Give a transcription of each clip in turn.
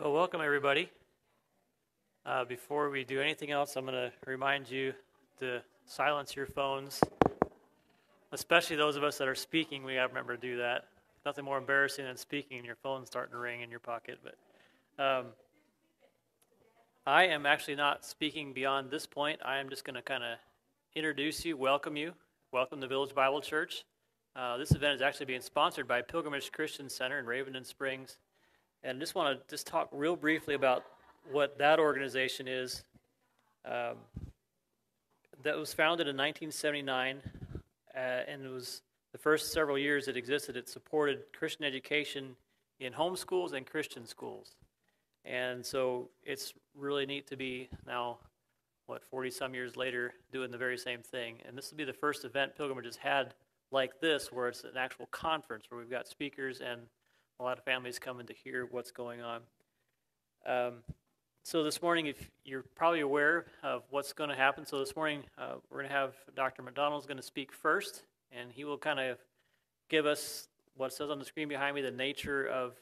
Well, welcome everybody. Uh, before we do anything else, I'm going to remind you to silence your phones, especially those of us that are speaking. We got to remember to do that. Nothing more embarrassing than speaking and your phone starting to ring in your pocket. But um, I am actually not speaking beyond this point. I am just going to kind of introduce you, welcome you, welcome to Village Bible Church. Uh, this event is actually being sponsored by Pilgrimage Christian Center in Ravenden Springs. And just want to just talk real briefly about what that organization is. Um, that was founded in 1979, uh, and it was the first several years it existed. It supported Christian education in homeschools and Christian schools, and so it's really neat to be now, what 40 some years later, doing the very same thing. And this will be the first event Pilgrimage has had like this, where it's an actual conference where we've got speakers and a lot of families coming to hear what's going on. Um, so this morning, if you're probably aware of what's going to happen, so this morning uh, we're going to have Dr. McDonald's going to speak first, and he will kind of give us what says on the screen behind me the nature of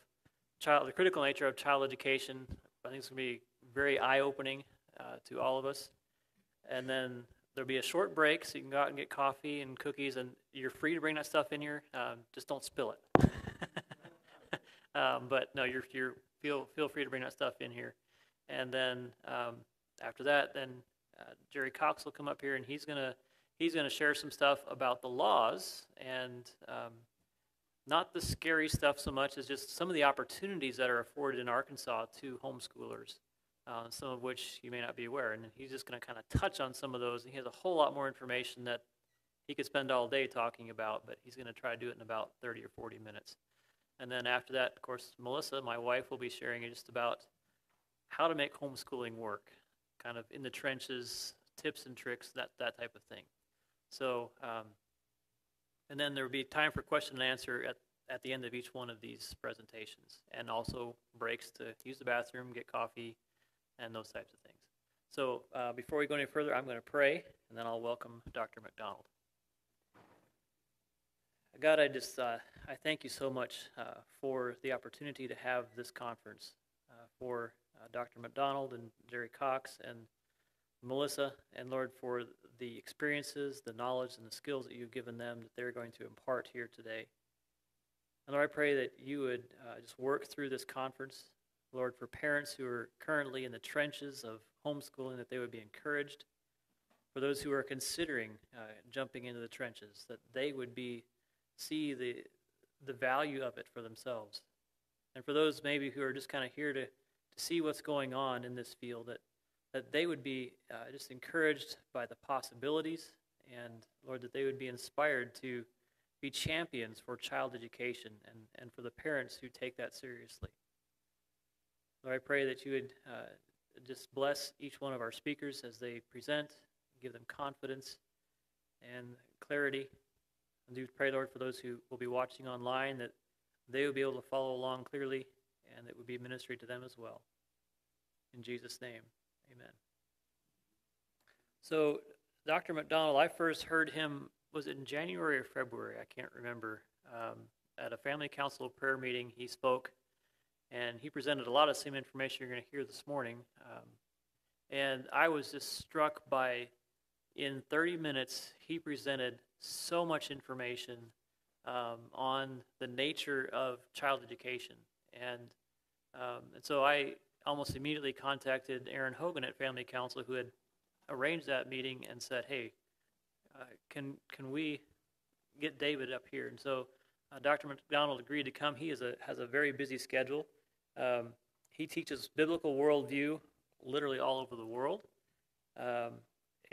child, the critical nature of child education. I think it's going to be very eye-opening uh, to all of us. And then there'll be a short break, so you can go out and get coffee and cookies, and you're free to bring that stuff in here. Um, just don't spill it. Um, but no, you're, you're feel feel free to bring that stuff in here, and then um, after that, then uh, Jerry Cox will come up here and he's gonna he's gonna share some stuff about the laws and um, not the scary stuff so much as just some of the opportunities that are afforded in Arkansas to homeschoolers, uh, some of which you may not be aware. And he's just going to kind of touch on some of those. And He has a whole lot more information that he could spend all day talking about, but he's going to try to do it in about 30 or 40 minutes. And then after that, of course, Melissa, my wife, will be sharing just about how to make homeschooling work, kind of in the trenches, tips and tricks, that, that type of thing. So, um, and then there will be time for question and answer at, at the end of each one of these presentations, and also breaks to use the bathroom, get coffee, and those types of things. So, uh, before we go any further, I'm going to pray, and then I'll welcome Dr. McDonald. God, I just uh, I thank you so much uh, for the opportunity to have this conference, uh, for uh, Dr. McDonald and Jerry Cox and Melissa, and Lord, for the experiences, the knowledge, and the skills that you've given them that they're going to impart here today. And Lord, I pray that you would uh, just work through this conference, Lord, for parents who are currently in the trenches of homeschooling, that they would be encouraged. For those who are considering uh, jumping into the trenches, that they would be see the the value of it for themselves. And for those maybe who are just kind of here to, to see what's going on in this field, that, that they would be uh, just encouraged by the possibilities, and Lord, that they would be inspired to be champions for child education and, and for the parents who take that seriously. Lord, I pray that you would uh, just bless each one of our speakers as they present, give them confidence and clarity I do pray, Lord, for those who will be watching online that they will be able to follow along clearly and it would be ministry to them as well. In Jesus' name, amen. So, Dr. McDonald, I first heard him, was it in January or February? I can't remember. Um, at a family council prayer meeting, he spoke and he presented a lot of same information you're going to hear this morning. Um, and I was just struck by, in 30 minutes, he presented so much information um, on the nature of child education. And, um, and so I almost immediately contacted Aaron Hogan at Family Council, who had arranged that meeting, and said, hey, uh, can, can we get David up here? And so uh, Dr. McDonald agreed to come. He is a, has a very busy schedule. Um, he teaches biblical worldview literally all over the world. Um,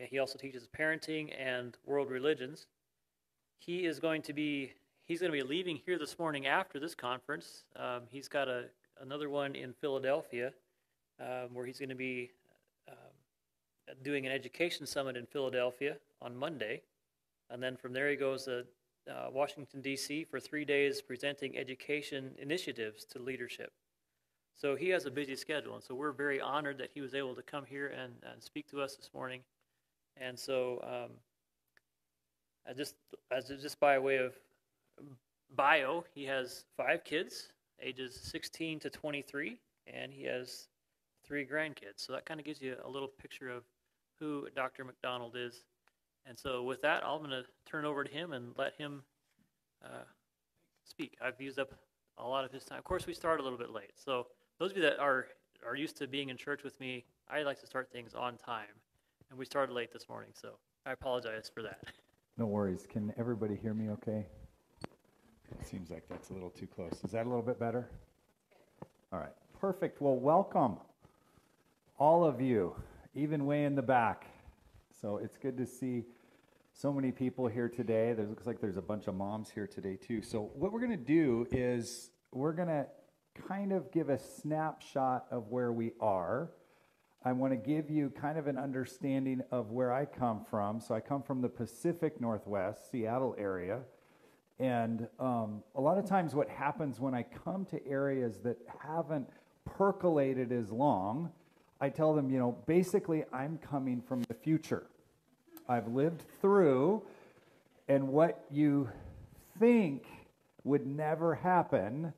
he also teaches parenting and world religions. He is going to be he's going to be leaving here this morning after this conference. Um, he's got a another one in Philadelphia um, where he's going to be um, doing an education summit in Philadelphia on Monday, and then from there he goes to uh, Washington D.C. for three days presenting education initiatives to leadership. So he has a busy schedule, and so we're very honored that he was able to come here and, and speak to us this morning. And so, um, I just as just by way of bio, he has five kids, ages 16 to 23, and he has three grandkids. So that kind of gives you a little picture of who Dr. McDonald is. And so with that, I'm going to turn over to him and let him uh, speak. I've used up a lot of his time. Of course, we start a little bit late. So those of you that are are used to being in church with me, I like to start things on time, and we started late this morning. So I apologize for that. No worries. Can everybody hear me okay? It seems like that's a little too close. Is that a little bit better? All right. Perfect. Well, welcome, all of you, even way in the back. So it's good to see so many people here today. There looks like there's a bunch of moms here today, too. So, what we're going to do is we're going to kind of give a snapshot of where we are. I want to give you kind of an understanding of where I come from. So, I come from the Pacific Northwest, Seattle area. And um, a lot of times, what happens when I come to areas that haven't percolated as long, I tell them, you know, basically, I'm coming from the future. I've lived through, and what you think would never happen,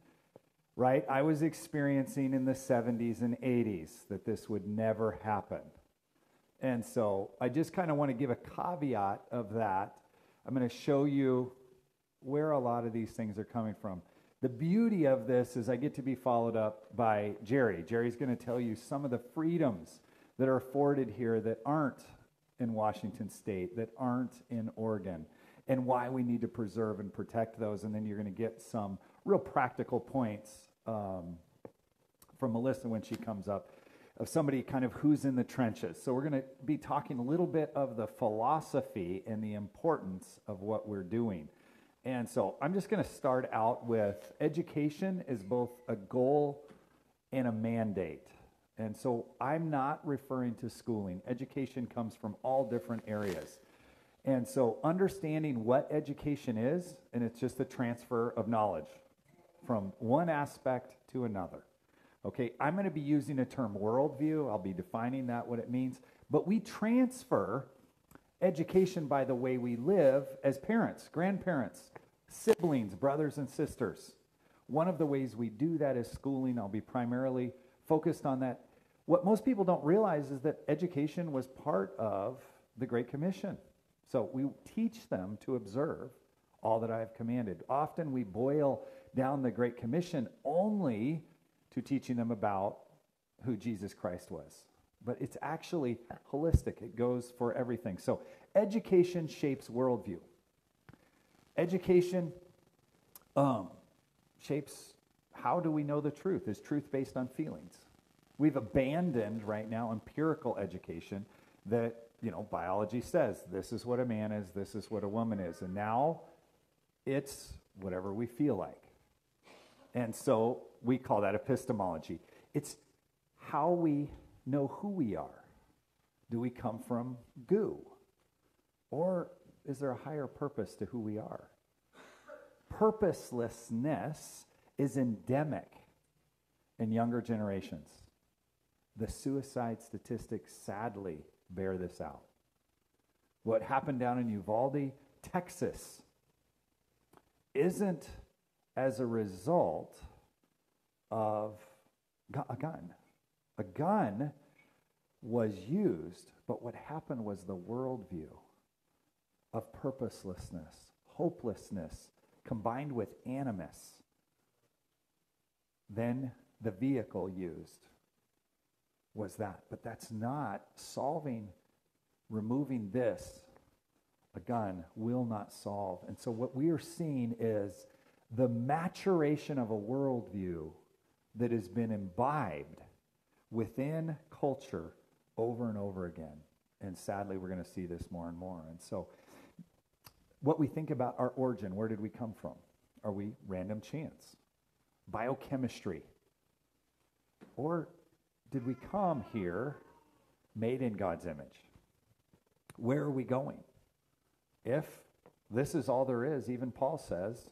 right? I was experiencing in the 70s and 80s that this would never happen. And so I just kind of want to give a caveat of that. I'm going to show you where a lot of these things are coming from. The beauty of this is I get to be followed up by Jerry. Jerry's going to tell you some of the freedoms that are afforded here that aren't in Washington State, that aren't in Oregon, and why we need to preserve and protect those. And then you're going to get some real practical points um, from Melissa when she comes up of somebody kind of who's in the trenches. So we're going to be talking a little bit of the philosophy and the importance of what we're doing. And so I'm just going to start out with education is both a goal and a mandate. And so I'm not referring to schooling. Education comes from all different areas. And so understanding what education is, and it's just a transfer of knowledge from one aspect to another. Okay, I'm going to be using a term worldview. I'll be defining that, what it means. But we transfer education by the way we live as parents, grandparents, siblings, brothers, and sisters. One of the ways we do that is schooling. I'll be primarily focused on that. What most people don't realize is that education was part of the Great Commission. So we teach them to observe all that I have commanded. Often we boil down the Great Commission only to teaching them about who Jesus Christ was. But it's actually holistic, it goes for everything. So education shapes worldview. Education um, shapes how do we know the truth? Is truth based on feelings? We've abandoned right now empirical education that, you know, biology says this is what a man is, this is what a woman is. And now it's whatever we feel like. And so we call that epistemology. It's how we know who we are. Do we come from goo? Or is there a higher purpose to who we are? Purposelessness is endemic in younger generations. The suicide statistics sadly bear this out. What happened down in Uvalde, Texas, isn't as a result of a gun. A gun was used, but what happened was the worldview of purposelessness, hopelessness, combined with animus. Then the vehicle used was that. But that's not solving, removing this, a gun will not solve. And so what we are seeing is the maturation of a worldview that has been imbibed within culture over and over again. And sadly, we're going to see this more and more. And so, what we think about our origin, where did we come from? Are we random chance? Biochemistry? Or did we come here made in God's image? Where are we going? If this is all there is, even Paul says,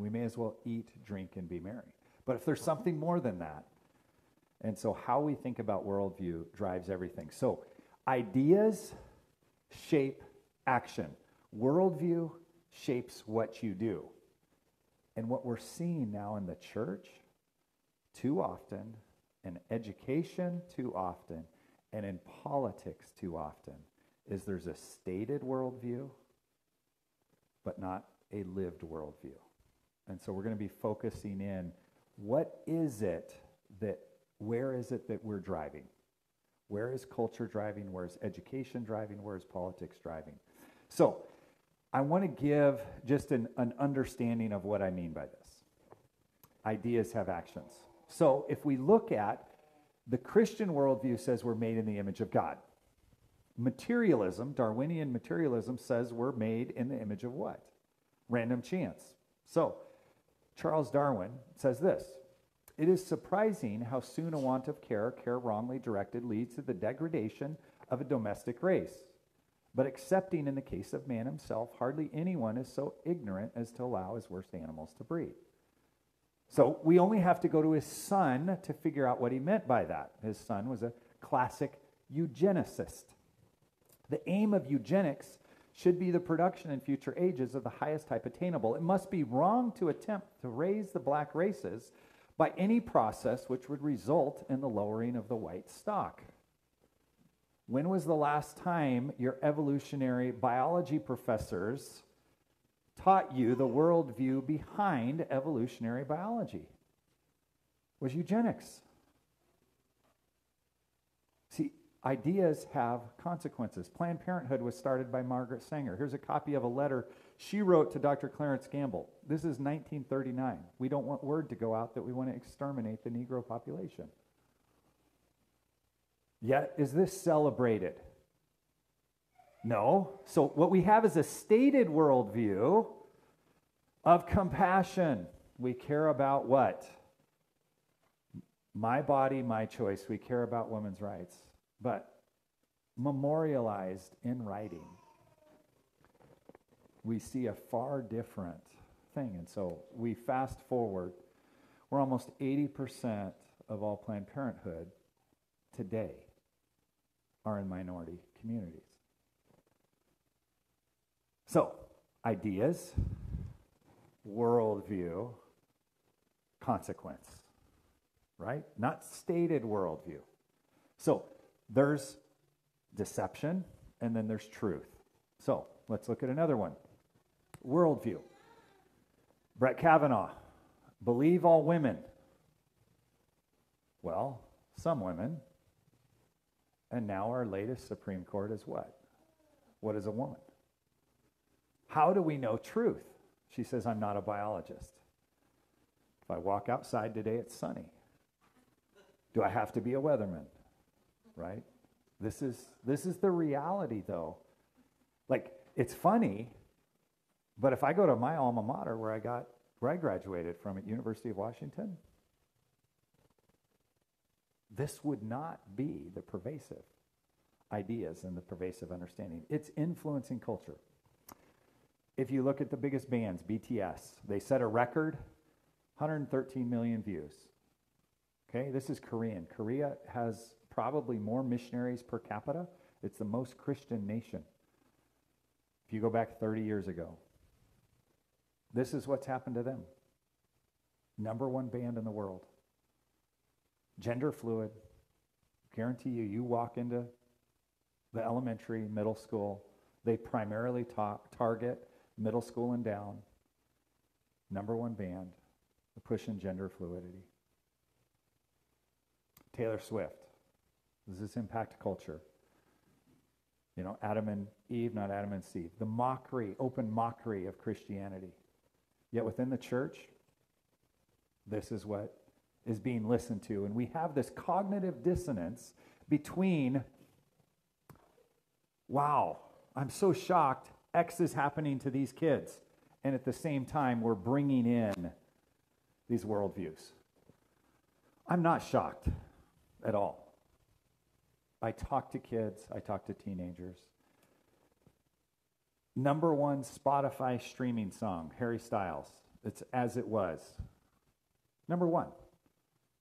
we may as well eat, drink, and be merry. But if there's something more than that, and so how we think about worldview drives everything. So ideas shape action, worldview shapes what you do. And what we're seeing now in the church too often in education too often and in politics too often is there's a stated worldview, but not a lived worldview. And so we're going to be focusing in what is it that, where is it that we're driving? Where is culture driving? Where is education driving? Where is politics driving? So I want to give just an, an understanding of what I mean by this. Ideas have actions. So if we look at the Christian worldview says we're made in the image of God. Materialism, Darwinian materialism, says we're made in the image of what? Random chance. So, Charles Darwin says this It is surprising how soon a want of care, care wrongly directed, leads to the degradation of a domestic race. But excepting in the case of man himself, hardly anyone is so ignorant as to allow his worst animals to breed. So we only have to go to his son to figure out what he meant by that. His son was a classic eugenicist. The aim of eugenics should be the production in future ages of the highest type attainable. It must be wrong to attempt to raise the black races by any process which would result in the lowering of the white stock. When was the last time your evolutionary biology professors taught you the worldview behind evolutionary biology? Was eugenics. See, ideas have consequences. Planned Parenthood was started by Margaret Sanger. Here's a copy of a letter she wrote to Dr. Clarence Gamble. This is 1939. We don't want word to go out that we want to exterminate the Negro population. Yet, is this celebrated? No. So, what we have is a stated worldview of compassion. We care about what? My body, my choice. We care about women's rights. But memorialized in writing, we see a far different thing. And so we fast forward. We're almost 80% of all Planned Parenthood today are in minority communities. So, ideas, worldview, consequence, right? Not stated worldview. So, there's deception and then there's truth. So, let's look at another one worldview. Brett Kavanaugh, believe all women. Well, some women. And now our latest Supreme Court is what? What is a woman? How do we know truth? She says, I'm not a biologist. If I walk outside today, it's sunny. Do I have to be a weatherman? Right? This is, this is the reality, though. Like, it's funny, but if I go to my alma mater where I got where I graduated from at University of Washington, this would not be the pervasive ideas and the pervasive understanding. It's influencing culture. If you look at the biggest bands, BTS, they set a record 113 million views. Okay, this is Korean. Korea has probably more missionaries per capita. It's the most Christian nation. If you go back 30 years ago, this is what's happened to them. Number one band in the world. Gender fluid. Guarantee you, you walk into the elementary, middle school, they primarily ta- target middle school and down, number one band, the pushing gender fluidity. Taylor Swift. Does this impact culture? You know, Adam and Eve, not Adam and Steve. The mockery, open mockery of Christianity. Yet within the church, this is what is being listened to. And we have this cognitive dissonance between, wow, I'm so shocked X is happening to these kids. And at the same time, we're bringing in these worldviews. I'm not shocked at all. I talk to kids, I talk to teenagers. Number one Spotify streaming song, Harry Styles. It's As It Was. Number one.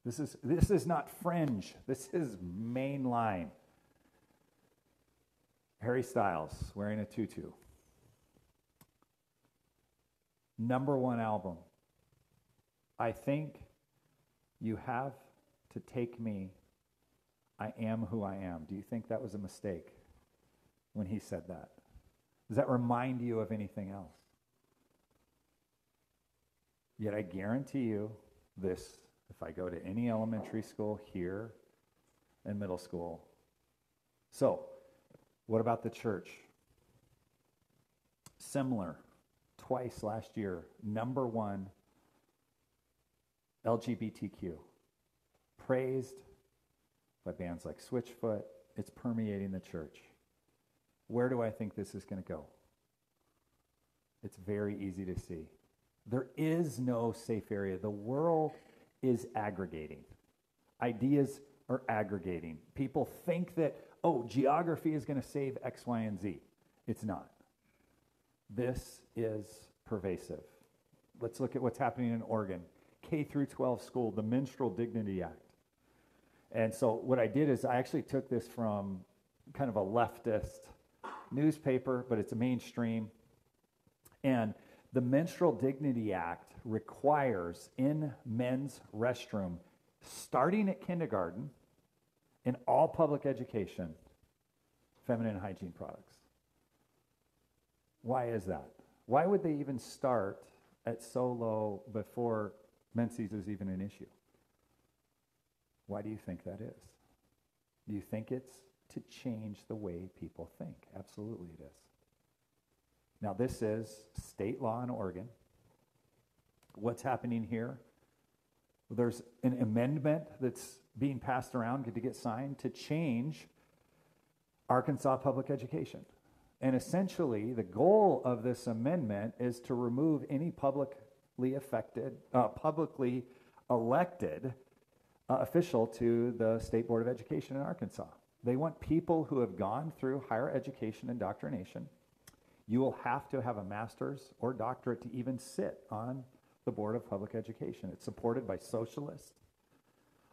This is, this is not fringe, this is mainline. Harry Styles wearing a tutu number one album. I think you have to take me. I am who I am. Do you think that was a mistake when he said that? Does that remind you of anything else? Yet I guarantee you this if I go to any elementary school here and middle school. So, what about the church? Similar, twice last year, number one, LGBTQ. Praised by bands like Switchfoot. It's permeating the church. Where do I think this is going to go? It's very easy to see. There is no safe area. The world is aggregating. Ideas are aggregating. People think that, oh, geography is going to save X, Y, and Z. It's not. This is pervasive. Let's look at what's happening in Oregon. K through 12 school, the Menstrual Dignity Act. And so what I did is I actually took this from kind of a leftist newspaper, but it's a mainstream. And the Menstrual Dignity Act requires in men's restroom, starting at kindergarten, in all public education, feminine hygiene products. Why is that? Why would they even start at so low before menses is even an issue? Why do you think that is? Do you think it's to change the way people think? Absolutely it is. Now, this is state law in Oregon. What's happening here? There's an amendment that's being passed around to get signed to change Arkansas public education. And essentially, the goal of this amendment is to remove any publicly affected, uh, publicly elected uh, official to the State Board of Education in Arkansas. They want people who have gone through higher education indoctrination. You will have to have a master's or doctorate to even sit on the Board of Public Education. It's supported by socialists,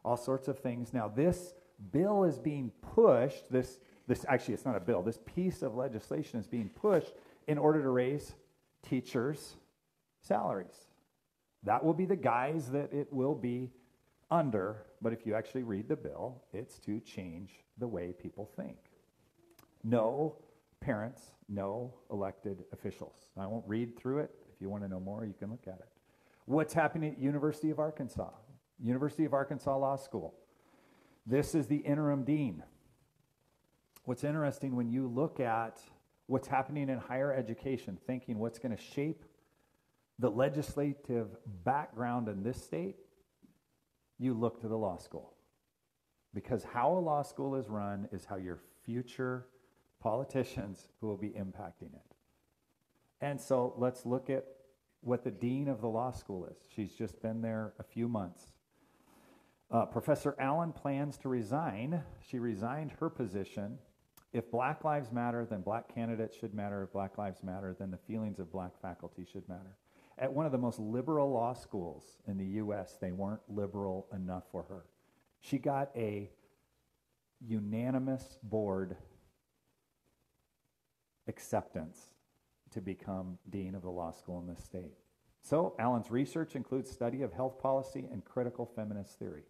all sorts of things. Now, this bill is being pushed, this, this actually, it's not a bill, this piece of legislation is being pushed in order to raise teachers' salaries. That will be the guise that it will be under, but if you actually read the bill, it's to change the way people think. No parents, no elected officials. I won't read through it. If you want to know more, you can look at it. What's happening at University of Arkansas? University of Arkansas Law School. This is the interim dean. What's interesting when you look at what's happening in higher education, thinking what's going to shape the legislative background in this state, you look to the law school. Because how a law school is run is how your future politicians who will be impacting it. And so let's look at what the dean of the law school is. She's just been there a few months. Uh, Professor Allen plans to resign. She resigned her position. If Black Lives Matter, then Black candidates should matter. If Black Lives Matter, then the feelings of Black faculty should matter. At one of the most liberal law schools in the U.S., they weren't liberal enough for her. She got a unanimous board acceptance to become dean of the law school in this state. So, Allen's research includes study of health policy and critical feminist theory.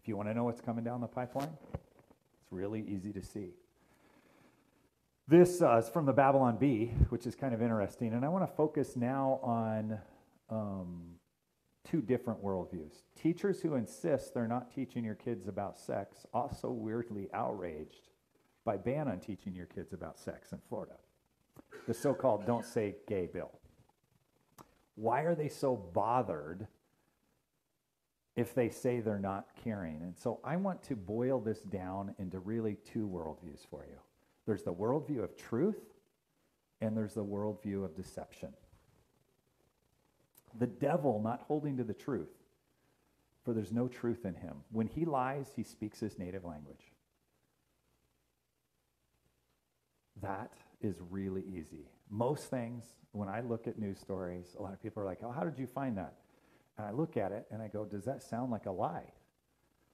If you want to know what's coming down the pipeline, it's really easy to see. This uh, is from the Babylon Bee, which is kind of interesting, and I want to focus now on um, two different worldviews. Teachers who insist they're not teaching your kids about sex also weirdly outraged by ban on teaching your kids about sex in Florida. The so called Don't Say Gay bill. Why are they so bothered if they say they're not caring? And so I want to boil this down into really two worldviews for you there's the worldview of truth, and there's the worldview of deception. The devil not holding to the truth, for there's no truth in him. When he lies, he speaks his native language. That is really easy. Most things, when I look at news stories, a lot of people are like, oh, how did you find that? And I look at it and I go, does that sound like a lie?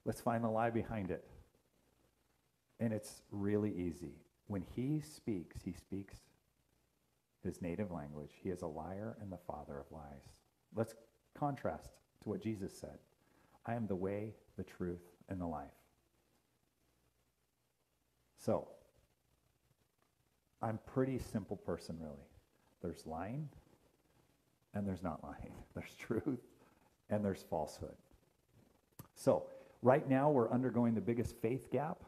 Let's find the lie behind it. And it's really easy. When he speaks, he speaks his native language. He is a liar and the father of lies. Let's contrast to what Jesus said. I am the way, the truth, and the life. So, I'm pretty simple person, really. There's lying, and there's not lying. There's truth, and there's falsehood. So, right now, we're undergoing the biggest faith gap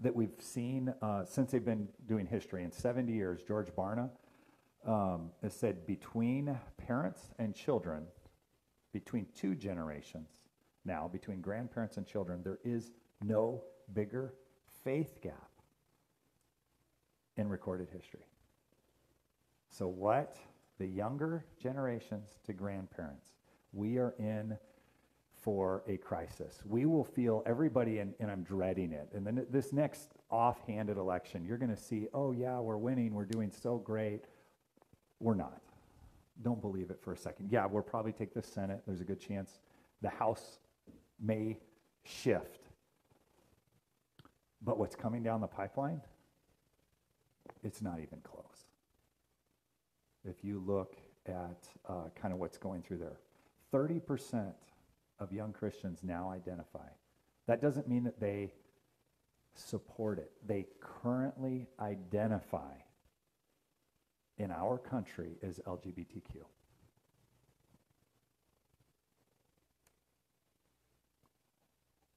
that we've seen uh, since they've been doing history. In 70 years, George Barna um, has said between parents and children, between two generations now, between grandparents and children, there is no bigger faith gap in recorded history. So, what the younger generations to grandparents, we are in for a crisis. We will feel everybody, and, and I'm dreading it. And then this next offhanded election, you're going to see, oh, yeah, we're winning, we're doing so great. We're not. Don't believe it for a second. Yeah, we'll probably take the Senate. There's a good chance the House may shift. But what's coming down the pipeline, it's not even close. If you look at uh, kind of what's going through there, 30% of young Christians now identify. That doesn't mean that they support it. They currently identify in our country as LGBTQ.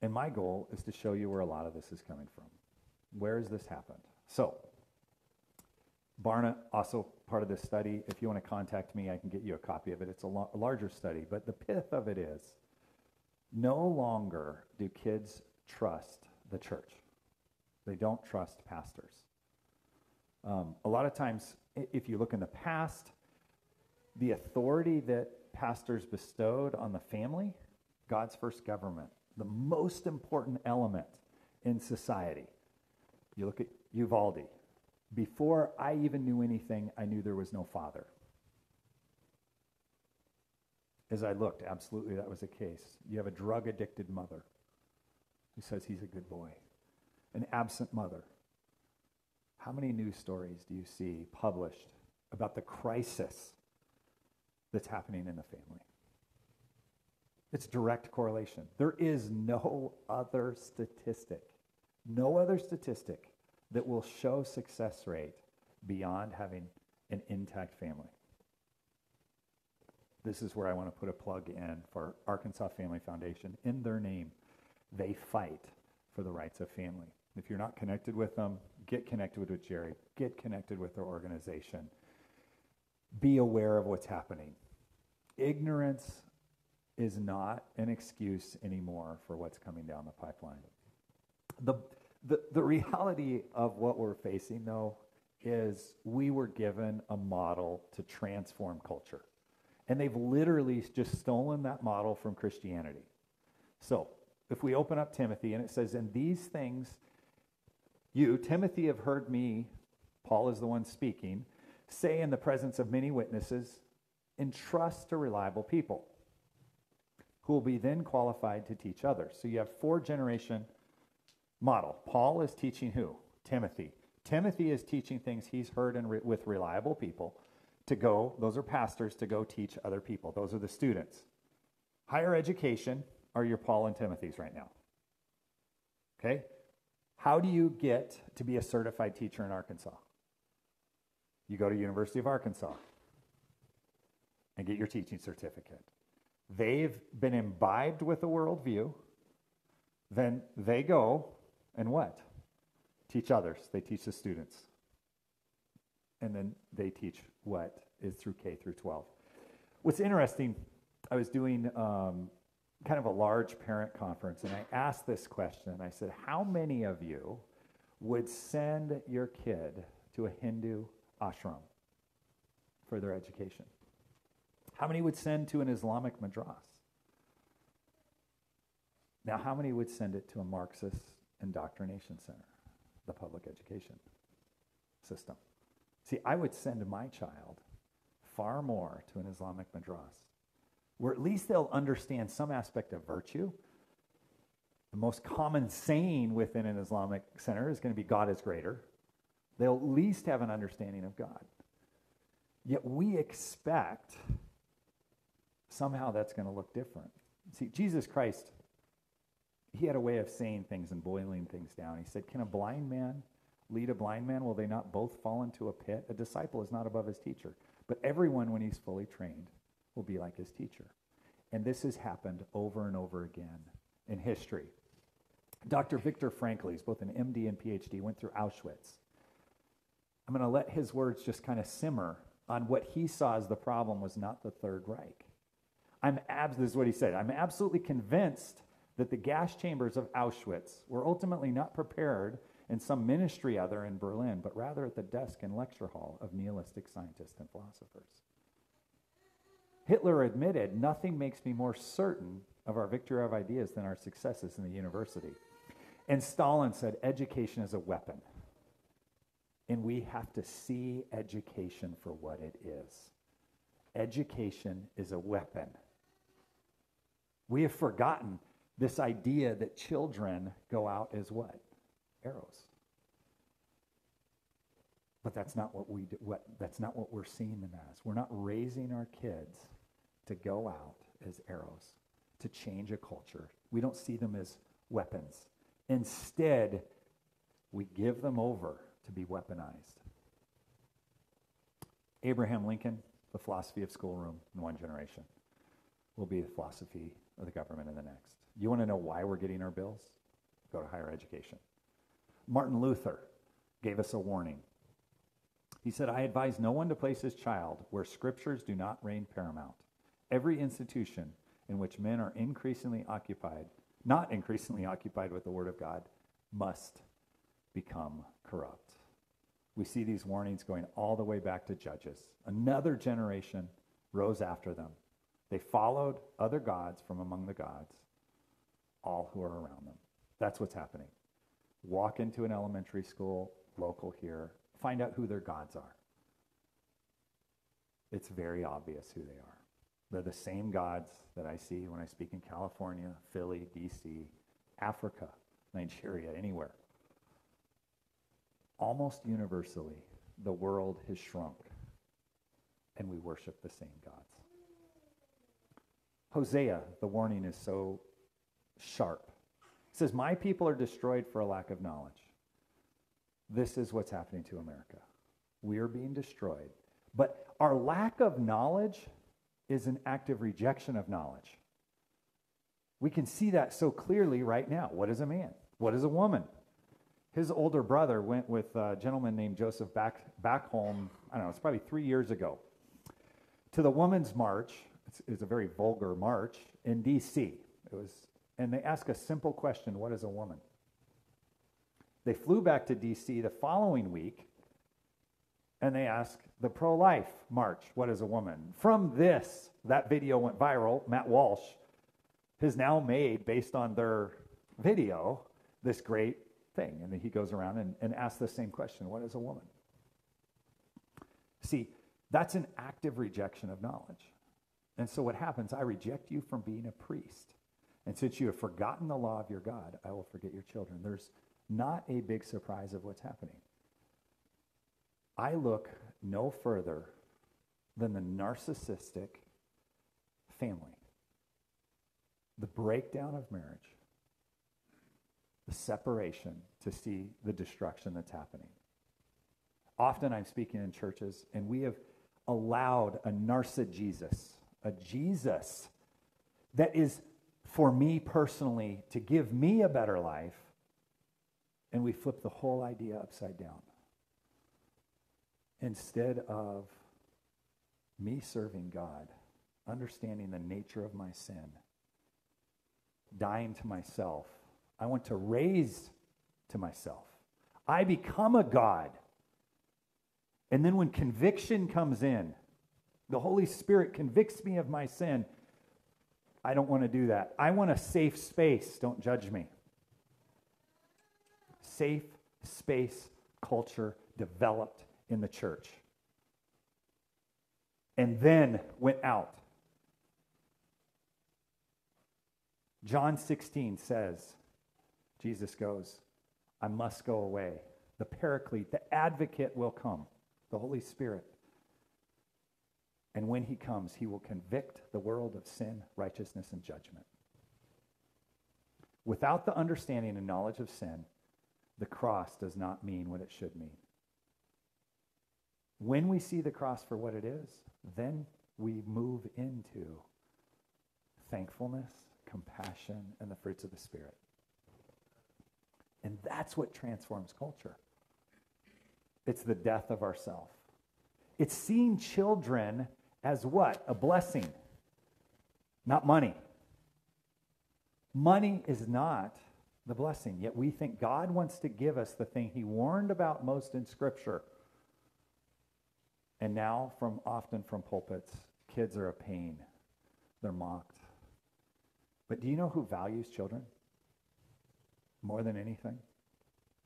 And my goal is to show you where a lot of this is coming from. Where has this happened? So, Barna, also part of this study. If you want to contact me, I can get you a copy of it. It's a, lo- a larger study, but the pith of it is no longer do kids trust the church, they don't trust pastors. Um, a lot of times, if you look in the past, the authority that pastors bestowed on the family, God's first government, the most important element in society. You look at Uvalde. Before I even knew anything, I knew there was no father. As I looked, absolutely that was the case. You have a drug addicted mother who says he's a good boy, an absent mother. How many news stories do you see published about the crisis that's happening in the family? It's direct correlation. There is no other statistic, no other statistic that will show success rate beyond having an intact family. This is where I want to put a plug in for Arkansas Family Foundation. In their name, they fight for the rights of family. If you're not connected with them, get connected with Jerry, get connected with their organization. Be aware of what's happening. Ignorance is not an excuse anymore for what's coming down the pipeline. The, the, the reality of what we're facing, though, is we were given a model to transform culture. And they've literally just stolen that model from Christianity. So, if we open up Timothy and it says, In these things, you, Timothy, have heard me, Paul is the one speaking, say in the presence of many witnesses, entrust to reliable people who will be then qualified to teach others. So you have four generation model. Paul is teaching who? Timothy. Timothy is teaching things he's heard and re- with reliable people to go, those are pastors, to go teach other people. Those are the students. Higher education are your Paul and Timothy's right now. Okay? How do you get to be a certified teacher in Arkansas? You go to University of Arkansas and get your teaching certificate they've been imbibed with a worldview, then they go and what? Teach others. They teach the students. And then they teach what is through K through 12. What's interesting, I was doing um, kind of a large parent conference, and I asked this question. I said, How many of you would send your kid to a Hindu ashram for their education? How many would send to an Islamic madras? Now, how many would send it to a Marxist indoctrination center, the public education system? See, I would send my child far more to an Islamic madras, where at least they'll understand some aspect of virtue. The most common saying within an Islamic center is going to be God is greater. They'll at least have an understanding of God. Yet we expect somehow that's going to look different. See, Jesus Christ, he had a way of saying things and boiling things down. He said, Can a blind man lead a blind man? Will they not both fall into a pit? A disciple is not above his teacher. But everyone, when he's fully trained, will be like his teacher. And this has happened over and over again in history. Dr. Viktor Frankl, he's both an MD and PhD, went through Auschwitz. I'm going to let his words just kind of simmer on what he saw as the problem was not the Third Reich. I'm abs- this is what he said. I'm absolutely convinced that the gas chambers of Auschwitz were ultimately not prepared in some ministry other in Berlin, but rather at the desk and lecture hall of nihilistic scientists and philosophers. Hitler admitted, nothing makes me more certain of our victory of ideas than our successes in the university. And Stalin said, education is a weapon. And we have to see education for what it is. Education is a weapon. We have forgotten this idea that children go out as what? Arrows. But that's not what we do, what that's not what we're seeing them as. We're not raising our kids to go out as arrows, to change a culture. We don't see them as weapons. Instead, we give them over to be weaponized. Abraham Lincoln, the philosophy of schoolroom in one generation, will be the philosophy of the government in the next. You want to know why we're getting our bills? Go to higher education. Martin Luther gave us a warning. He said, I advise no one to place his child where scriptures do not reign paramount. Every institution in which men are increasingly occupied, not increasingly occupied with the Word of God, must become corrupt. We see these warnings going all the way back to Judges. Another generation rose after them. They followed other gods from among the gods, all who are around them. That's what's happening. Walk into an elementary school, local here, find out who their gods are. It's very obvious who they are. They're the same gods that I see when I speak in California, Philly, DC, Africa, Nigeria, anywhere. Almost universally, the world has shrunk and we worship the same gods. Hosea, the warning is so sharp. Says, My people are destroyed for a lack of knowledge. This is what's happening to America. We are being destroyed. But our lack of knowledge is an active rejection of knowledge. We can see that so clearly right now. What is a man? What is a woman? His older brother went with a gentleman named Joseph back, back home, I don't know, it's probably three years ago, to the Women's March. It's, it's a very vulgar march in D.C. It was, and they ask a simple question What is a woman? They flew back to D.C. the following week and they ask the pro life march, What is a woman? From this, that video went viral. Matt Walsh has now made, based on their video, this great thing. And then he goes around and, and asks the same question What is a woman? See, that's an active rejection of knowledge. And so what happens, I reject you from being a priest. And since you have forgotten the law of your God, I will forget your children. There's not a big surprise of what's happening. I look no further than the narcissistic family, the breakdown of marriage, the separation to see the destruction that's happening. Often I'm speaking in churches, and we have allowed a narcissist Jesus, a Jesus that is for me personally to give me a better life, and we flip the whole idea upside down. Instead of me serving God, understanding the nature of my sin, dying to myself, I want to raise to myself. I become a God. And then when conviction comes in, the Holy Spirit convicts me of my sin. I don't want to do that. I want a safe space. Don't judge me. Safe space culture developed in the church. And then went out. John 16 says, Jesus goes, I must go away. The paraclete, the advocate will come, the Holy Spirit. And when he comes, he will convict the world of sin, righteousness, and judgment. Without the understanding and knowledge of sin, the cross does not mean what it should mean. When we see the cross for what it is, then we move into thankfulness, compassion, and the fruits of the Spirit. And that's what transforms culture. It's the death of ourself. It's seeing children as what? A blessing, not money. Money is not the blessing, yet we think God wants to give us the thing he warned about most in Scripture. And now, from often from pulpits, kids are a pain. They're mocked. But do you know who values children more than anything?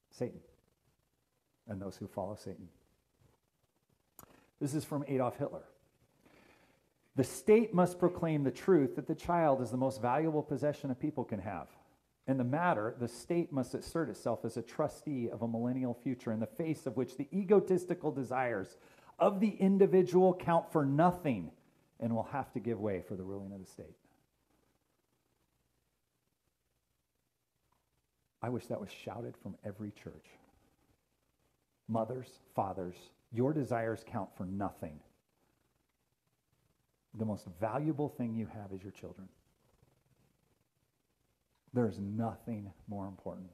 Satan and those who follow Satan. This is from Adolf Hitler. The state must proclaim the truth that the child is the most valuable possession a people can have. In the matter, the state must assert itself as a trustee of a millennial future in the face of which the egotistical desires of the individual count for nothing and will have to give way for the ruling of the state. I wish that was shouted from every church. Mothers, fathers, your desires count for nothing. The most valuable thing you have is your children. There's nothing more important.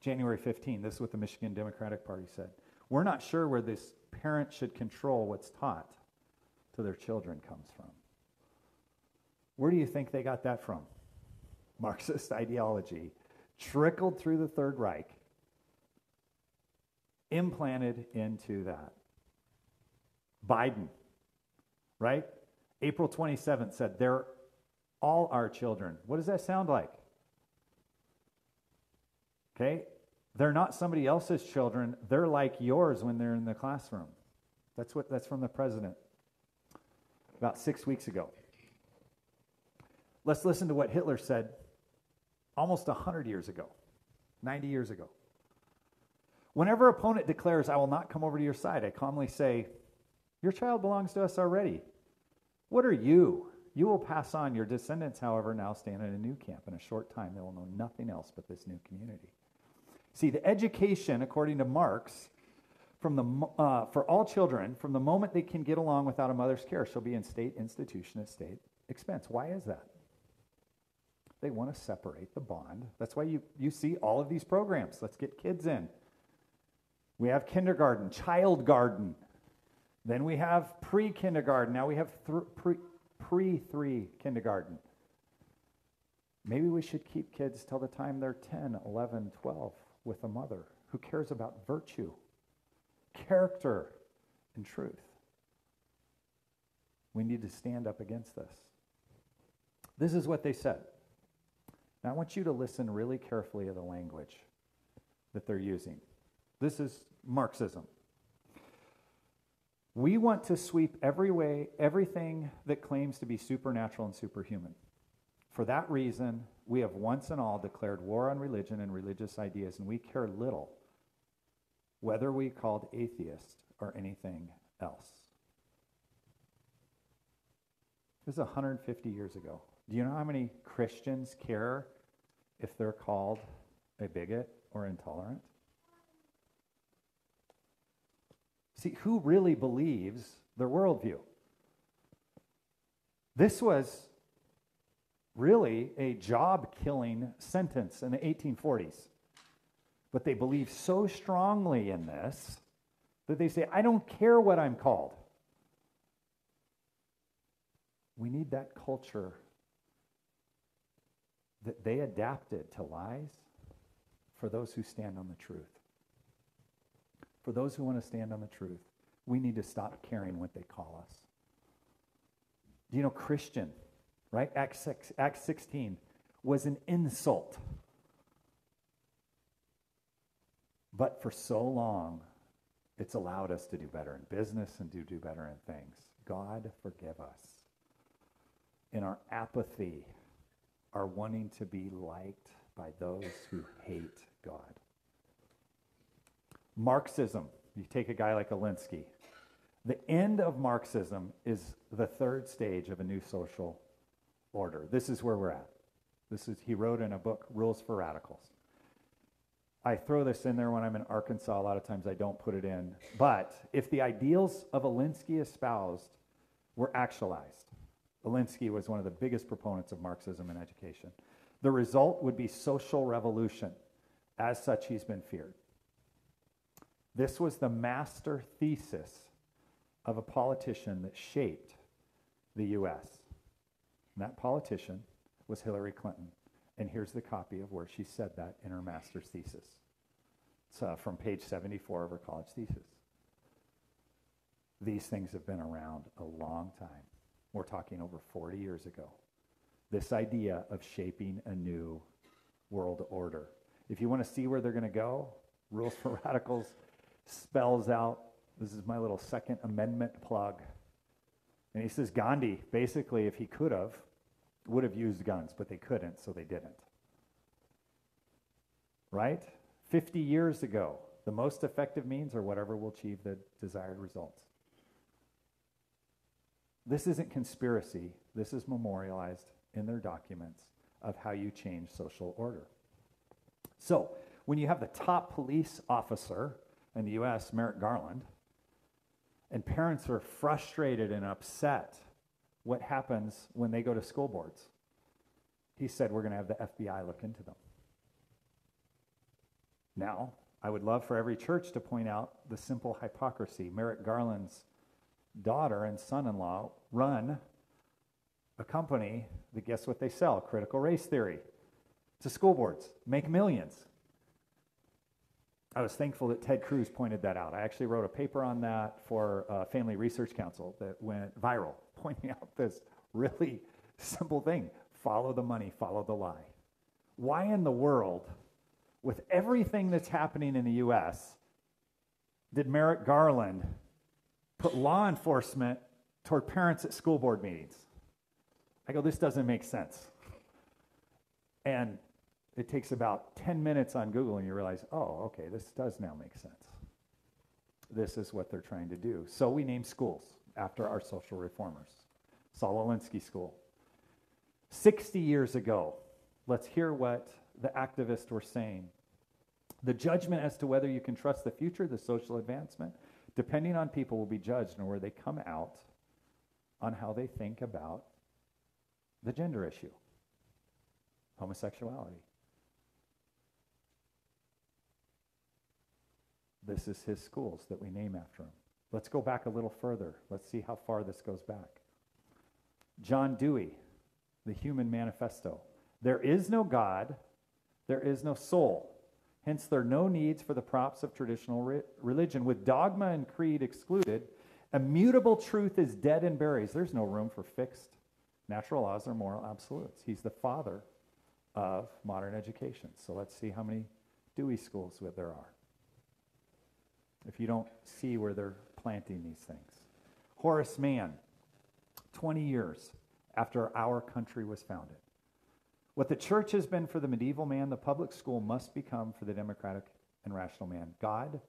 January 15, this is what the Michigan Democratic Party said. We're not sure where this parent should control what's taught to their children comes from. Where do you think they got that from? Marxist ideology trickled through the Third Reich, implanted into that. Biden, right? April 27th said, they're all our children. What does that sound like? Okay? They're not somebody else's children. They're like yours when they're in the classroom. That's what that's from the president about 6 weeks ago. Let's listen to what Hitler said almost 100 years ago, 90 years ago. Whenever opponent declares, I will not come over to your side, I calmly say, Your child belongs to us already. What are you? You will pass on. Your descendants, however, now stand in a new camp. In a short time, they will know nothing else but this new community. See, the education, according to Marx, from the, uh, for all children, from the moment they can get along without a mother's care, shall be in state institution at state expense. Why is that? They want to separate the bond. That's why you, you see all of these programs. Let's get kids in. We have kindergarten, child garden. Then we have pre kindergarten. Now we have th- pre three kindergarten. Maybe we should keep kids till the time they're 10, 11, 12 with a mother who cares about virtue, character, and truth. We need to stand up against this. This is what they said. Now, I want you to listen really carefully to the language that they're using. This is Marxism. We want to sweep every way, everything that claims to be supernatural and superhuman. For that reason, we have once and all declared war on religion and religious ideas, and we care little whether we called atheist or anything else. This is 150 years ago. Do you know how many Christians care if they're called a bigot or intolerant? See, who really believes their worldview? This was really a job killing sentence in the 1840s. But they believe so strongly in this that they say, I don't care what I'm called. We need that culture that they adapted to lies for those who stand on the truth. For those who want to stand on the truth, we need to stop caring what they call us. Do you know Christian, right? Acts, Acts 16 was an insult. But for so long, it's allowed us to do better in business and to do better in things. God forgive us. In our apathy, are wanting to be liked by those who hate God. Marxism, you take a guy like Alinsky. The end of Marxism is the third stage of a new social order. This is where we're at. This is he wrote in a book, Rules for Radicals. I throw this in there when I'm in Arkansas. A lot of times I don't put it in. But if the ideals of Alinsky espoused were actualized, Alinsky was one of the biggest proponents of Marxism in education. The result would be social revolution. As such, he's been feared. This was the master thesis of a politician that shaped the U.S. And that politician was Hillary Clinton. And here's the copy of where she said that in her master's thesis. It's uh, from page 74 of her college thesis. These things have been around a long time. We're talking over 40 years ago. This idea of shaping a new world order. If you want to see where they're going to go, Rules for Radicals spells out this is my little Second Amendment plug. And he says Gandhi, basically, if he could have, would have used guns, but they couldn't, so they didn't. Right? 50 years ago, the most effective means are whatever will achieve the desired results. This isn't conspiracy, this is memorialized in their documents of how you change social order. So, when you have the top police officer in the US, Merrick Garland, and parents are frustrated and upset what happens when they go to school boards. He said, We're going to have the FBI look into them. Now, I would love for every church to point out the simple hypocrisy. Merrick Garland's daughter and son in law run a company that guess what they sell? Critical race theory to school boards, make millions. I was thankful that Ted Cruz pointed that out. I actually wrote a paper on that for uh, Family Research Council that went viral, pointing out this really simple thing follow the money, follow the lie. Why in the world, with everything that's happening in the U.S., did Merrick Garland put law enforcement toward parents at school board meetings? I go, this doesn't make sense. And it takes about 10 minutes on Google and you realize, oh, okay, this does now make sense. This is what they're trying to do. So we name schools after our social reformers. Saul Alinsky School. 60 years ago, let's hear what the activists were saying. The judgment as to whether you can trust the future, the social advancement, depending on people, will be judged on where they come out on how they think about the gender issue, homosexuality. This is his schools that we name after him. Let's go back a little further. Let's see how far this goes back. John Dewey, the Human Manifesto. There is no God, there is no soul. Hence, there are no needs for the props of traditional re- religion. With dogma and creed excluded, immutable truth is dead and buried. There's no room for fixed natural laws or moral absolutes. He's the father of modern education. So let's see how many Dewey schools there are if you don't see where they're planting these things. Horace Mann, 20 years after our country was founded. What the church has been for the medieval man, the public school must become for the democratic and rational man. God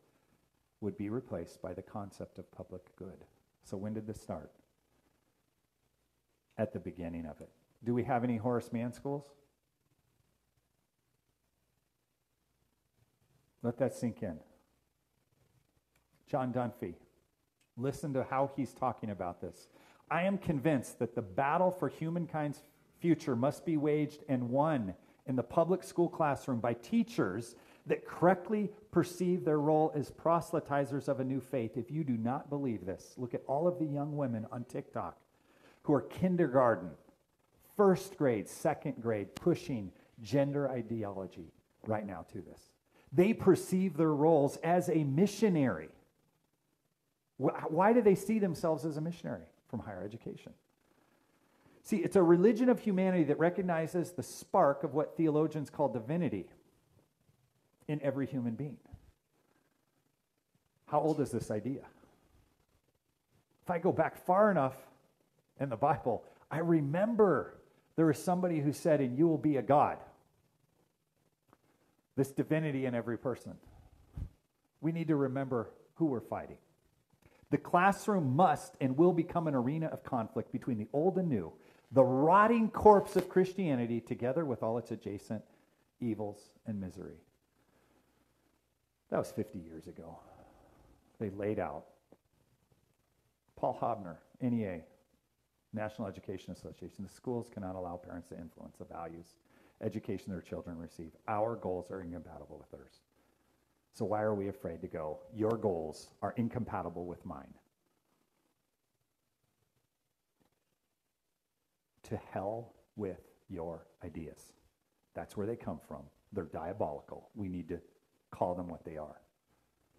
would be replaced by the concept of public good. So, when did this start? At the beginning of it. Do we have any Horace Mann schools? Let that sink in. John Dunphy. Listen to how he's talking about this. I am convinced that the battle for humankind's future must be waged and won in the public school classroom by teachers that correctly perceive their role as proselytizers of a new faith. If you do not believe this, look at all of the young women on TikTok who are kindergarten, first grade, second grade, pushing gender ideology right now to this. They perceive their roles as a missionary why do they see themselves as a missionary from higher education? See, it's a religion of humanity that recognizes the spark of what theologians call divinity in every human being. How old is this idea? If I go back far enough in the Bible, I remember there was somebody who said, and you will be a God. This divinity in every person. We need to remember who we're fighting. The classroom must and will become an arena of conflict between the old and new, the rotting corpse of Christianity together with all its adjacent evils and misery. That was 50 years ago. They laid out. Paul Haubner, NEA, National Education Association. The schools cannot allow parents to influence the values, education their children receive. Our goals are incompatible with theirs. So why are we afraid to go? Your goals are incompatible with mine. To hell with your ideas. That's where they come from. They're diabolical. We need to call them what they are.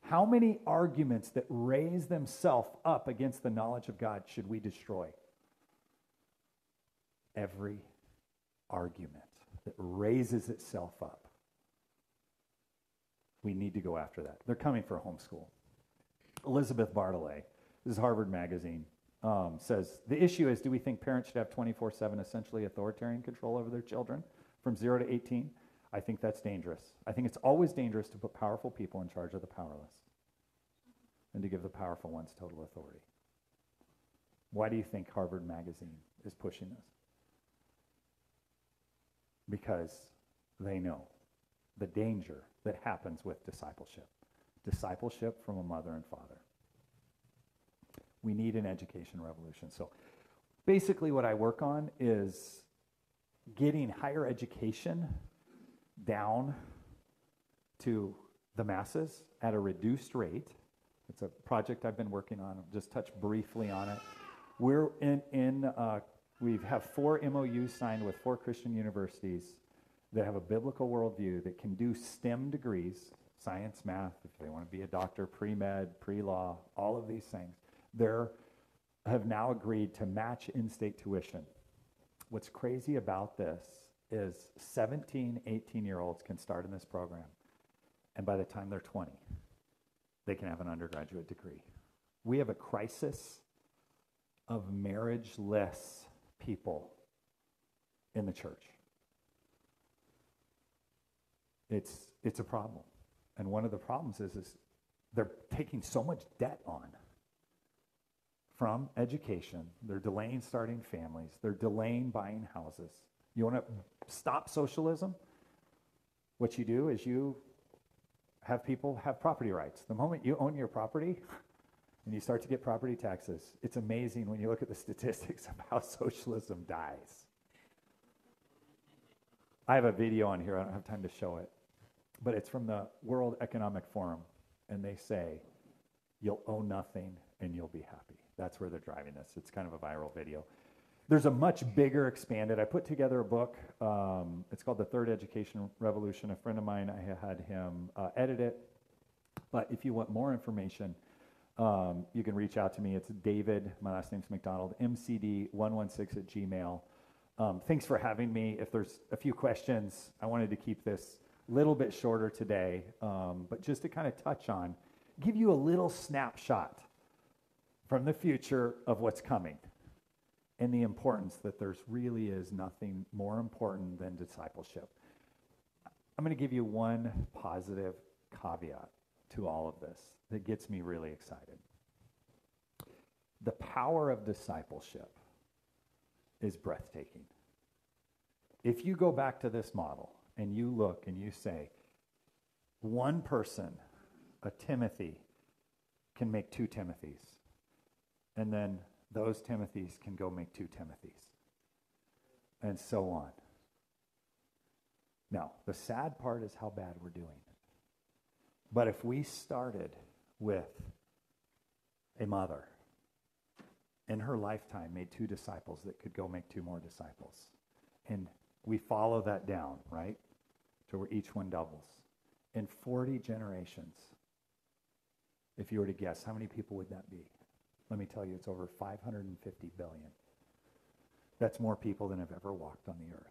How many arguments that raise themselves up against the knowledge of God should we destroy? Every argument that raises itself up. We need to go after that. They're coming for homeschool. Elizabeth Bartholet, this is Harvard Magazine, um, says the issue is do we think parents should have 24 7 essentially authoritarian control over their children from 0 to 18? I think that's dangerous. I think it's always dangerous to put powerful people in charge of the powerless and to give the powerful ones total authority. Why do you think Harvard Magazine is pushing this? Because they know the danger that happens with discipleship. Discipleship from a mother and father. We need an education revolution. So basically, what I work on is getting higher education down to the masses at a reduced rate. It's a project I've been working on. I'll just touch briefly on it. We're in, in uh, we have four MOUs signed with four Christian universities that have a biblical worldview that can do STEM degrees, science, math, if they want to be a doctor, pre-med, pre-law, all of these things. They have now agreed to match in-state tuition. What's crazy about this is 17, 18 year olds can start in this program. And by the time they're 20, they can have an undergraduate degree. We have a crisis of marriageless people in the church. It's, it's a problem. And one of the problems is, is they're taking so much debt on from education. They're delaying starting families. They're delaying buying houses. You want to stop socialism? What you do is you have people have property rights. The moment you own your property and you start to get property taxes, it's amazing when you look at the statistics of how socialism dies. I have a video on here, I don't have time to show it, but it's from the World Economic Forum, and they say, You'll own nothing and you'll be happy. That's where they're driving this. It's kind of a viral video. There's a much bigger, expanded. I put together a book. Um, it's called The Third Education Revolution. A friend of mine, I had him uh, edit it. But if you want more information, um, you can reach out to me. It's David, my last name's McDonald, MCD116 at Gmail. Um, thanks for having me. If there's a few questions, I wanted to keep this a little bit shorter today, um, but just to kind of touch on, give you a little snapshot from the future of what's coming and the importance that there's really is nothing more important than discipleship. I'm going to give you one positive caveat to all of this that gets me really excited. The power of discipleship is breathtaking. If you go back to this model and you look and you say, one person, a Timothy, can make two Timothys, and then those Timothys can go make two Timothys, and so on. Now, the sad part is how bad we're doing it. But if we started with a mother in her lifetime made two disciples that could go make two more disciples, and we follow that down, right, to where each one doubles. In 40 generations, if you were to guess, how many people would that be? Let me tell you, it's over 550 billion. That's more people than have ever walked on the earth.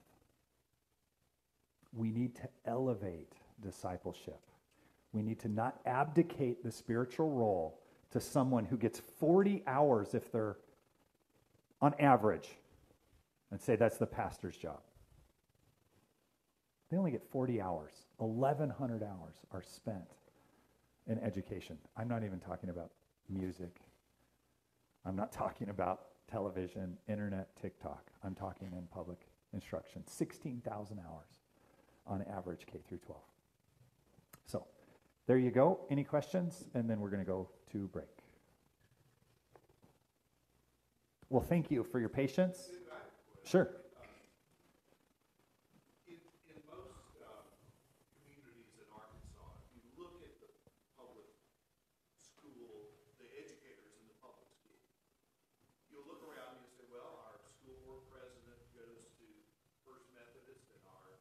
We need to elevate discipleship. We need to not abdicate the spiritual role to someone who gets 40 hours if they're on average and say that's the pastor's job. They only get 40 hours. 1,100 hours are spent in education. I'm not even talking about music I'm not talking about television, internet, TikTok. I'm talking in public instruction. 16,000 hours on average K through 12. So there you go. Any questions? And then we're going to go to break. Well, thank you for your patience. Sure. In, in most, uh, communities in Arkansas, if you look at the public school, the educators in the public school, you'll look around and you say, well, our school board president goes to First Methodist, and our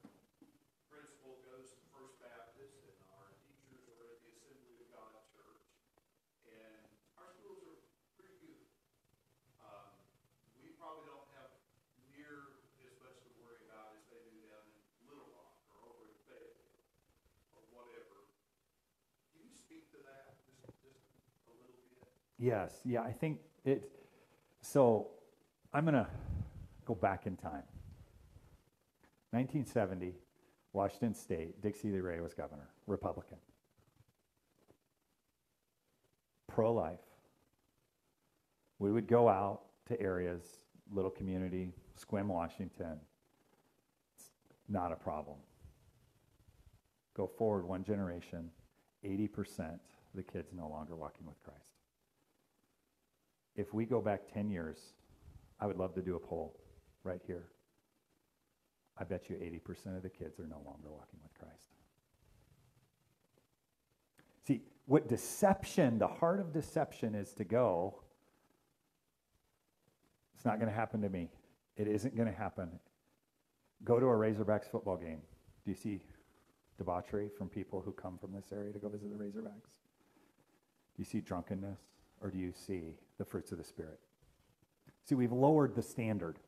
principal goes to First Baptist, and our teachers are at the Assembly of God Church, and our schools are pretty good. Um, we probably don't have near as much to worry about as they do down in Little Rock or over in Fayetteville or whatever. Can you speak to that just, just a little bit? Yes, yeah, I think it. So I'm going to go back in time. 1970, Washington State, Dixy Lee Ray was governor, Republican. Pro life. We would go out to areas, little community, Sequim, Washington. It's not a problem. Go forward one generation, 80% of the kids no longer walking with Christ if we go back 10 years, I would love to do a poll right here. I bet you 80% of the kids are no longer walking with Christ. See, what deception, the heart of deception is to go, it's not going to happen to me. It isn't going to happen. Go to a Razorbacks football game. Do you see debauchery from people who come from this area to go visit the Razorbacks? Do you see drunkenness? Or do you see the fruits of the Spirit? See, we've lowered the standard.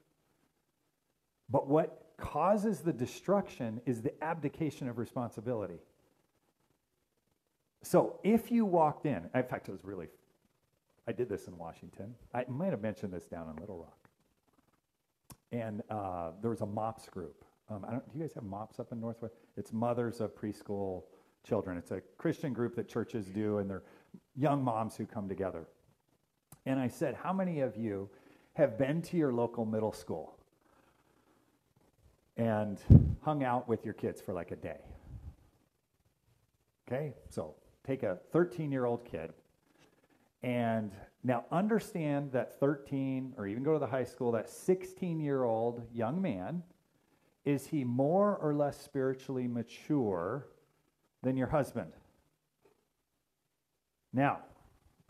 But what causes the destruction is the abdication of responsibility. So if you walked in, in fact, it was really, I did this in Washington. I might have mentioned this down in Little Rock. And uh, there was a MOPS group. Um, do you guys have MOPS up in Northwest? It's Mothers of Preschool Children. It's a Christian group that churches do, and they're young moms who come together. And I said, How many of you have been to your local middle school and hung out with your kids for like a day? Okay, so take a 13 year old kid and now understand that 13 or even go to the high school, that 16 year old young man, is he more or less spiritually mature than your husband? Now,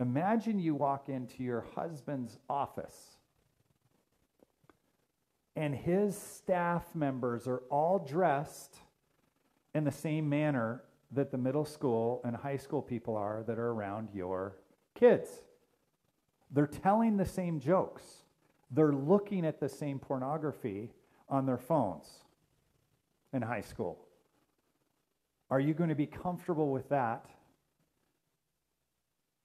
imagine you walk into your husband's office and his staff members are all dressed in the same manner that the middle school and high school people are that are around your kids. They're telling the same jokes. They're looking at the same pornography on their phones in high school. Are you going to be comfortable with that?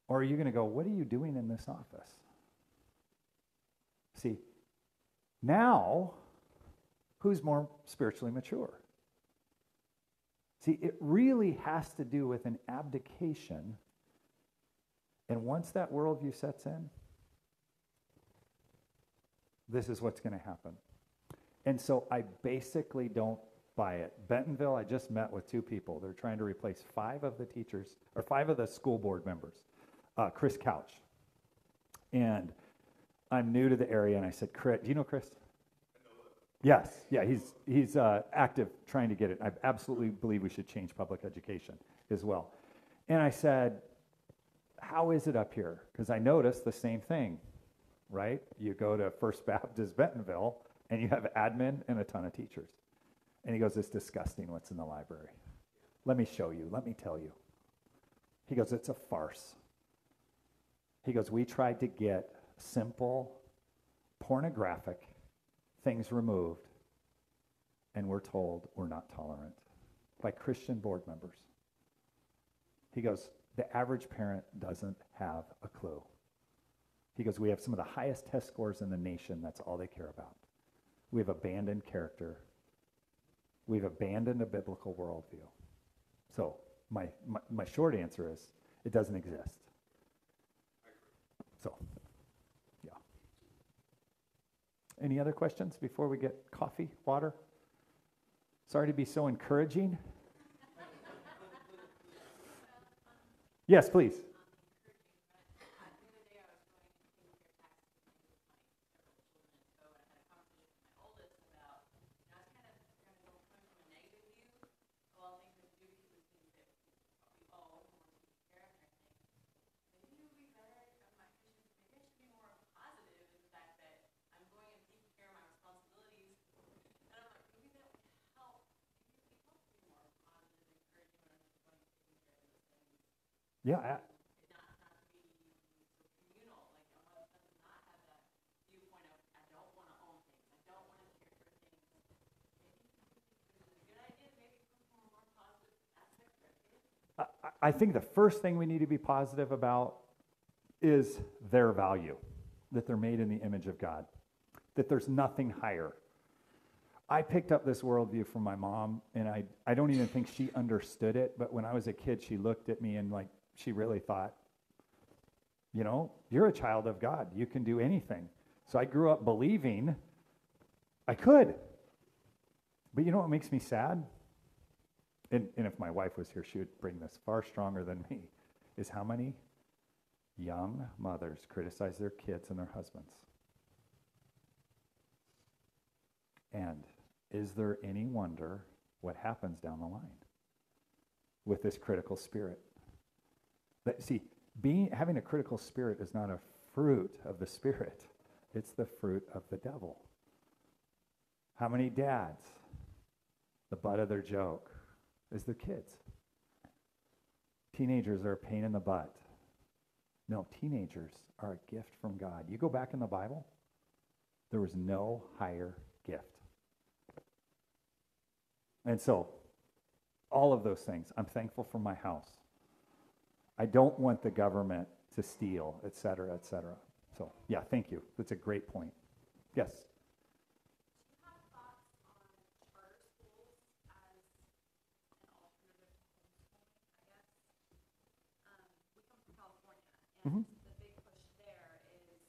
Or are you going to go, What are you doing in this office? See, now, who's more spiritually mature? See, it really has to do with an abdication. And once that worldview sets in, this is what's going to happen. And so I basically don't buy it. Bentonville, I just met with two people. They're trying to replace five of the teachers, or five of the school board members. Uh, Chris Couch. And I'm new to the area, and I said, Chris, do you know Chris? Yes, yeah, he's, he's uh, active trying to get it. I absolutely believe we should change public education as well. And I said, How is it up here? Because I noticed the same thing, right? You go to First Baptist Bentonville, and you have admin and a ton of teachers. And he goes, It's disgusting what's in the library. Let me show you, let me tell you. He goes, It's a farce. He goes, We tried to get simple, pornographic things removed, and we're told we're not tolerant by Christian board members. He goes, The average parent doesn't have a clue. He goes, We have some of the highest test scores in the nation. That's all they care about. We've abandoned character. We've abandoned a biblical worldview. So, my, my, my short answer is it doesn't exist. So, yeah. Any other questions before we get coffee, water? Sorry to be so encouraging. yes, please. Yeah. I, I- think the first thing we need to be positive about is their value, that they're made in the image of God, that there's nothing higher. I picked up this worldview from my mom, and I, I don't even think she understood it, but when I was a kid, she looked at me and like she really thought, you know, you're a child of God. You can do anything. So I grew up believing I could. But you know what makes me sad? And, and if my wife was here, she would bring this far stronger than me, is how many young mothers criticize their kids and their husbands. And is there any wonder what happens down the line with this critical spirit? But see, being, having a critical spirit is not a fruit of the spirit, it's the fruit of the devil. How many dads, the butt of their joke is their kids? Teenagers are a pain in the butt. No, teenagers are a gift from God. You go back in the Bible, there was no higher gift. And so, all of those things, I'm thankful for my house. I don't want the government to steal, et cetera, et cetera. So, yeah, thank you. That's a great point. Yes. Mm-hmm. The big push there is,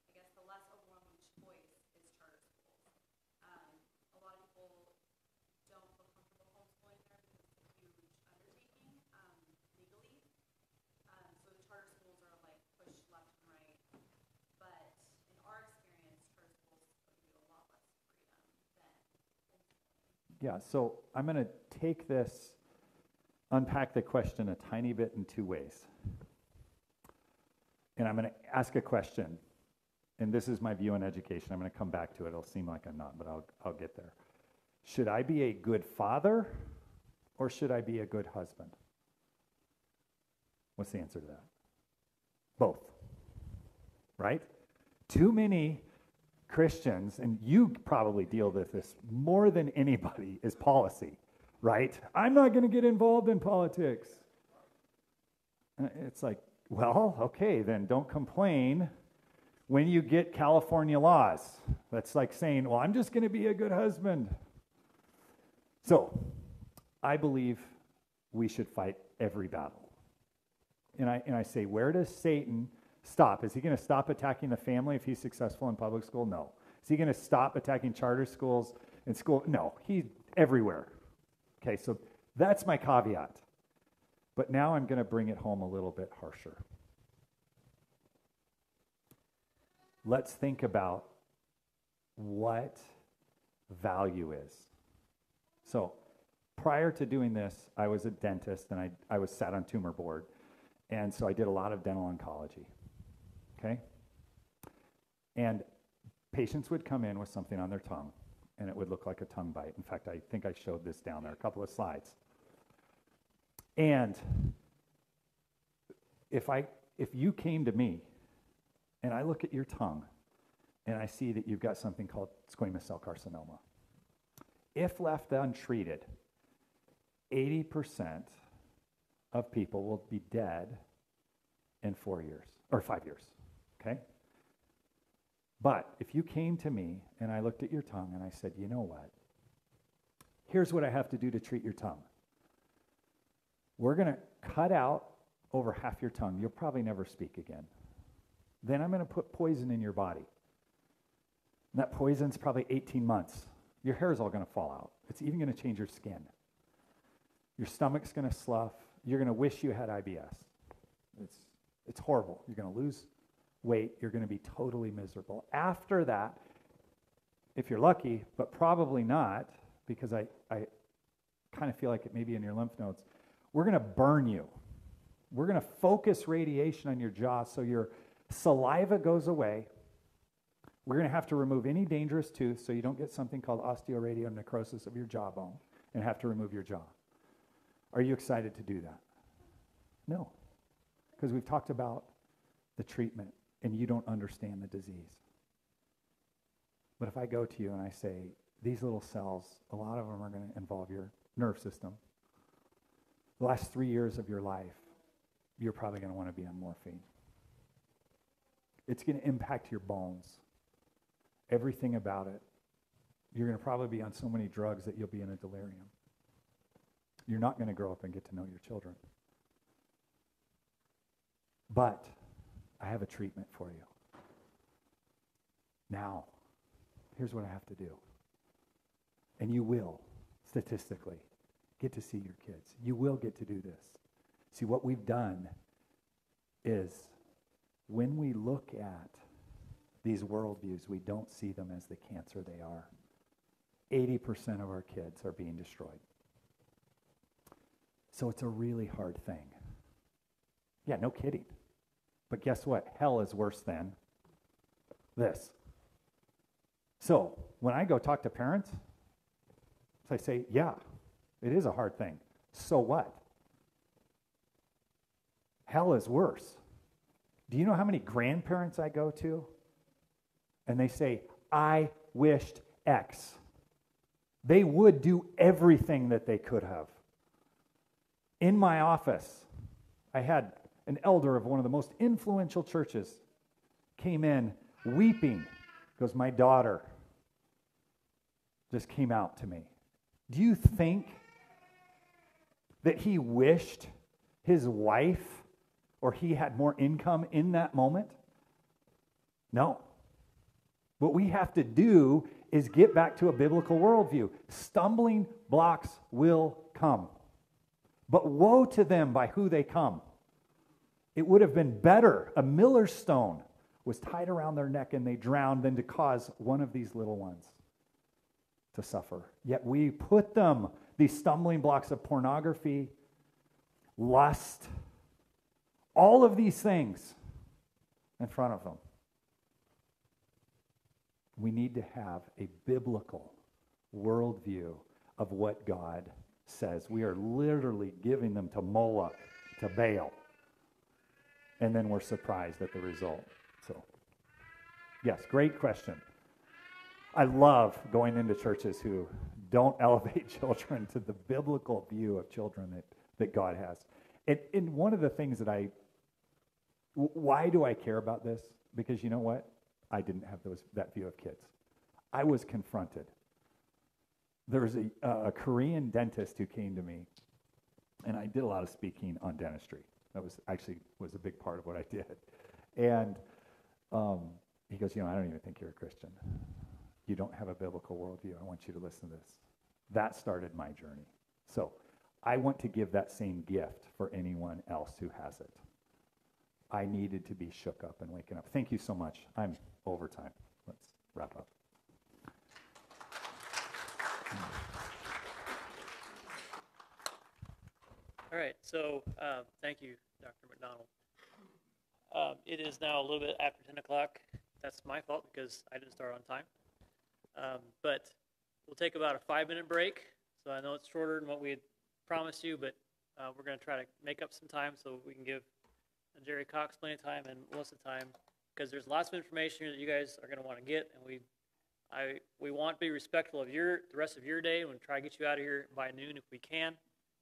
I guess, the less overwhelming choice is charter schools. Um, a lot of people don't feel comfortable homeschooling there because it's a huge undertaking, um, legally. Um, so the charter schools are like push left and right. But in our experience, charter schools give you a lot less freedom than homeschooling. Yeah, so I'm going to take this, unpack the question a tiny bit in two ways. And I'm going to ask a question. And this is my view on education. I'm going to come back to it. It'll seem like I'm not, but I'll, I'll get there. Should I be a good father or should I be a good husband? What's the answer to that? Both. Right? Too many Christians, and you probably deal with this more than anybody, is policy, right? I'm not going to get involved in politics. It's like, well, okay, then don't complain when you get California laws. That's like saying, well, I'm just going to be a good husband. So, I believe we should fight every battle. And I, and I say, where does Satan stop? Is he going to stop attacking the family if he's successful in public school? No. Is he going to stop attacking charter schools and school? No. He's everywhere. Okay, so that's my caveat. But now I'm going to bring it home a little bit harsher. Let's think about what value is. So, prior to doing this, I was a dentist and I, I was sat on tumor board. And so I did a lot of dental oncology. Okay? And patients would come in with something on their tongue, and it would look like a tongue bite. In fact, I think I showed this down there, a couple of slides. And if I if you came to me and I look at your tongue and I see that you've got something called squamous cell carcinoma, if left untreated, 80% of people will be dead in four years or five years. Okay? But if you came to me and I looked at your tongue and I said, you know what? Here's what I have to do to treat your tongue. We're going to cut out over half your tongue. You'll probably never speak again. Then I'm going to put poison in your body. And that poison's probably 18 months. Your hair is all going to fall out. It's even going to change your skin. Your stomach's going to slough. You're going to wish you had IBS. It's, it's horrible. You're going to lose weight. You're going to be totally miserable. After that, if you're lucky, but probably not, because I, I kind of feel like it may be in your lymph nodes, we're going to burn you. We're going to focus radiation on your jaw so your saliva goes away. We're going to have to remove any dangerous tooth so you don't get something called osteoradionecrosis of your jawbone and have to remove your jaw. Are you excited to do that? No, because we've talked about the treatment and you don't understand the disease. But if I go to you and I say, these little cells, a lot of them are going to involve your nerve system. The last three years of your life, you're probably going to want to be on morphine. It's going to impact your bones, everything about it. You're going to probably be on so many drugs that you'll be in a delirium. You're not going to grow up and get to know your children. But I have a treatment for you. Now, here's what I have to do. And you will, statistically, get to see your kids. You will get to do this. See, what we've done is when we look at these worldviews, we don't see them as the cancer they are. 80% of our kids are being destroyed. So it's a really hard thing. Yeah, no kidding. But guess what? Hell is worse than this. So when I go talk to parents, I say, yeah, it is a hard thing. So what? Hell is worse. Do you know how many grandparents I go to? And they say, I wished X. They would do everything that they could have. In my office, I had an elder of one of the most influential churches came in weeping because my daughter just came out to me. Do you think that he wished his wife or he had more income in that moment? No. What we have to do is get back to a biblical worldview. Stumbling blocks will come. But woe to them by who they come. It would have been better, a miller's stone was tied around their neck and they drowned than to cause one of these little ones to suffer. Yet we put them, these stumbling blocks of pornography, lust, all of these things in front of them. We need to have a biblical worldview of what God says. We are literally giving them to Moloch, to Baal. And then we're surprised at the result. So, yes, great question. I love going into churches who don't elevate children to the biblical view of children that, that God has. And, and one of the things that I, why do I care about this? Because you know what? I didn't have those, that view of kids. I was confronted there was a, a Korean dentist who came to me, and I did a lot of speaking on dentistry. That was actually was a big part of what I did. And um, he goes, you know, I don't even think you're a Christian. You don't have a biblical worldview. I want you to listen to this. That started my journey. So I want to give that same gift for anyone else who has it. I needed to be shook up and waken up. Thank you so much. I'm over time. Let's wrap up. All right, so uh, thank you, Dr. McDonald. Um, it is now a little bit after 10 o'clock. That's my fault because I didn't start on time. Um, but we'll take about a five minute break. So I know it's shorter than what we had promised you, but uh, we're going to try to make up some time so we can give Jerry Cox plenty of time and Melissa time because there's lots of information here that you guys are going to want to get, and we I, we want to be respectful of your, the rest of your day and we'll try to get you out of here by noon if we can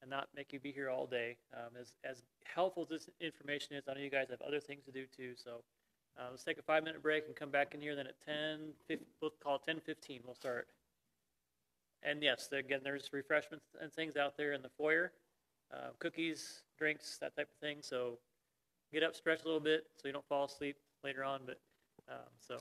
and not make you be here all day. Um, as, as helpful as this information is, I know you guys have other things to do too. So uh, let's take a five minute break and come back in here. Then at 10, 15, we'll call it 10 15, we'll start. And yes, again, there's refreshments and things out there in the foyer uh, cookies, drinks, that type of thing. So get up, stretch a little bit so you don't fall asleep later on. But um, so